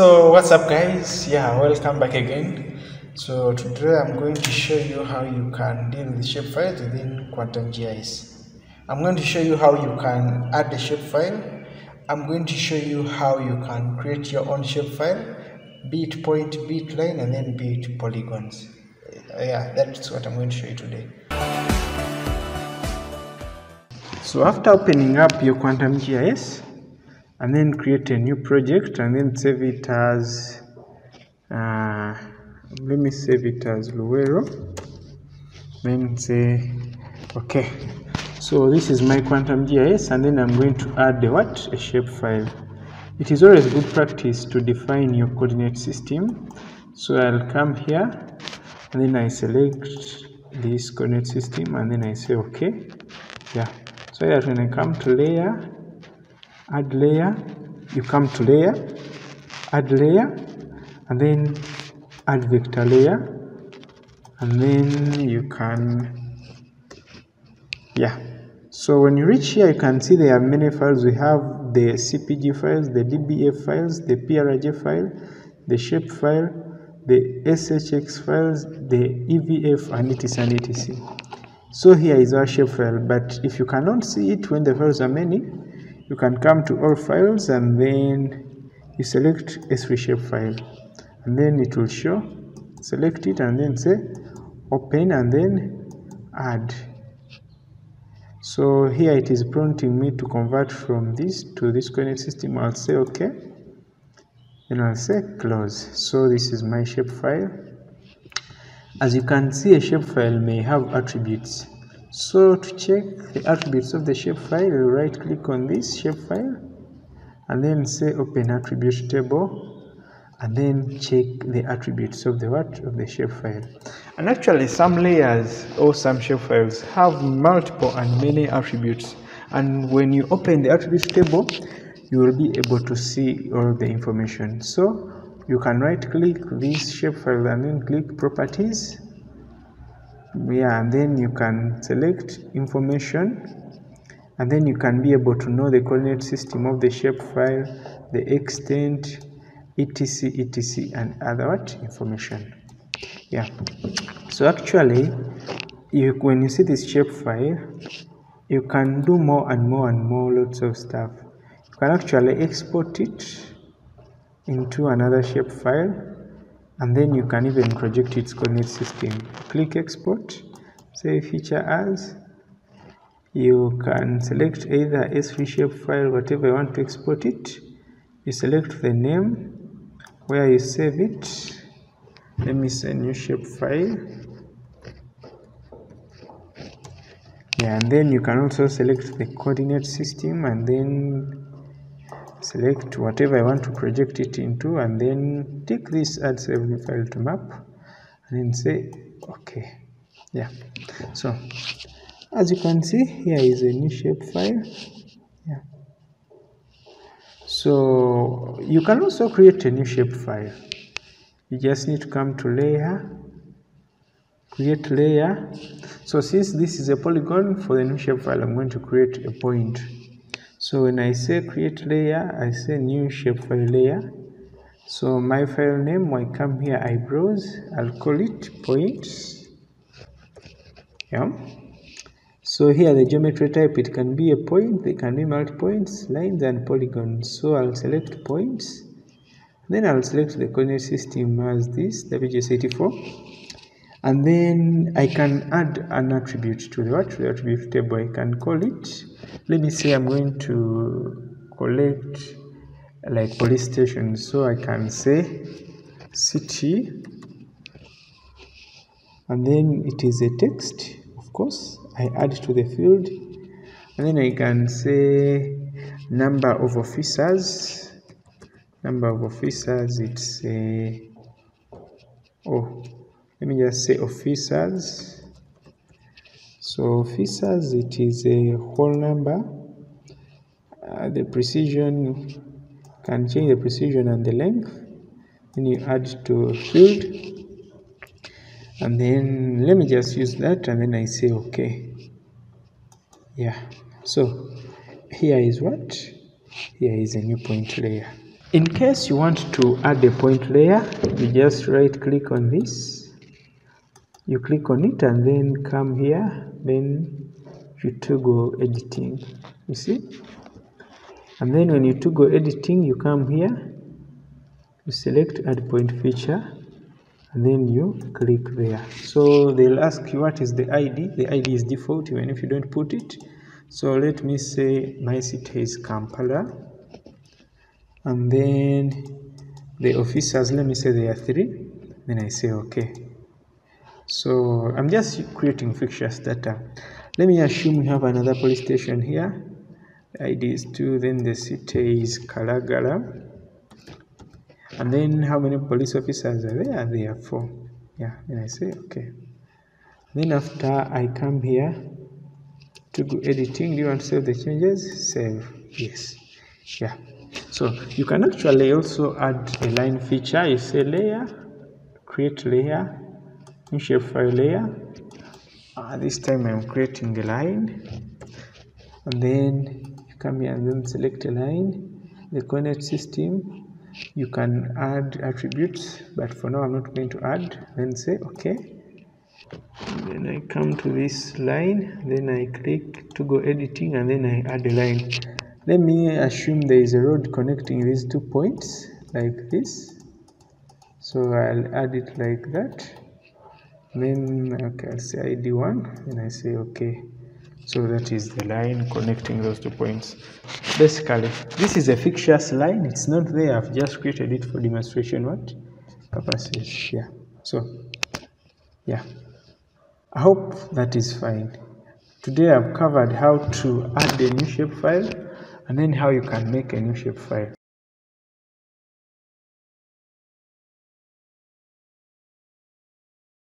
So what's up guys? Yeah, welcome back again. So today I'm going to show you how you can deal with shapefiles within Quantum GIS. I'm going to show you how you can add the shapefile. I'm going to show you how you can create your own shapefile, be it point, be it line, and then be it polygons. Uh, yeah, that's what I'm going to show you today. So after opening up your Quantum GIS, and then create a new project and then save it as uh, let me save it as Luero then say okay. So this is my quantum GIS and then I'm going to add the what? A shape file. It is always good practice to define your coordinate system. So I'll come here and then I select this coordinate system and then I say okay. Yeah. So that when I come to layer add layer you come to layer add layer and then add vector layer and then you can yeah. So when you reach here you can see there are many files. We have the cpg files the dbf files the prj file the shape file the shx files the evf and etc and etc so here is our shape file but if you cannot see it when the files are many you can come to all files and then you select ESRI shape file. And then it will show select it and then say open and then add. So here it is prompting me to convert from this to this coordinate system. I'll say okay. Then I'll say close. So this is my shape file. As you can see a shape file may have attributes so to check the attributes of the shapefile, right click on this shapefile and then say open attribute table and then check the attributes of the what of the shapefile. And actually some layers or some shapefiles have multiple and many attributes and when you open the attributes table you will be able to see all the information. So you can right click this shapefile and then click properties yeah and then you can select information and then you can be able to know the coordinate system of the shapefile the extent etc etc and other what information. Yeah. So actually you when you see this shapefile you can do more and more and more lots of stuff. You can actually export it into another shapefile and then you can even project its coordinate system. Click export. Say feature as. You can select either ESRI shape file whatever you want to export it. You select the name where you save it. Let me say new shape file. Yeah and then you can also select the coordinate system and then select whatever I want to project it into and then take this add save new file to map and then say okay. Yeah. So as you can see here is a new shape file. Yeah. So you can also create a new shape file. You just need to come to layer create layer. So since this is a polygon for the new shape file i'm going to create a point so when I say create layer, I say new shapefile layer. So my file name, I come here, I browse, I'll call it points. Yeah. So here the geometry type, it can be a point, they can be multi-points, lines and polygons. So I'll select points. Then I'll select the coordinate system as this, WGS84 and then I can add an attribute to the attribute table I can call it. Let me say I'm going to collect like police station so I can say city. And then it is a text of course. I add to the field. And then I can say number of officers. Number of officers it's a oh let me just say officers. So officers it is a whole number. Uh, the precision can change the precision and the length. Then you add to field. And then let me just use that and then I say okay. Yeah. So here is what? Here is a new point layer. In case you want to add a point layer you just right click on this you click on it and then come here then you toggle editing you see? And then when you toggle editing you come here you select add point feature and then you click there. So they'll ask you what is the id the id is default even if you don't put it. So let me say my city is kampala. And then the officers let me say there are three. Then i say okay so i'm just creating fixtures data. Let me assume we have another police station here. Id is 2 then the city is kalagala. And then how many police officers are there? There are four. Yeah and i say okay. Then after i come here toggle editing do you want to save the changes? Save yes. Yeah. So you can actually also add a line feature. You say layer create layer shapefile layer uh, this time i'm creating a line. And then you come here and then select a line. The coordinate system you can add attributes but for now i'm not going to add. Then say okay. Then i come to this line. Then i click toggle editing and then i add a line. Let me assume there is a road connecting these two points like this. So I'll add it like that then okay I'll say id1 and I say okay. So that is the line connecting those two points. Basically this is a fictitious line. It's not there. I've just created it for demonstration. What? Purposes yeah so yeah. I hope that is fine. Today I've covered how to add a new shapefile and then how you can make a new shapefile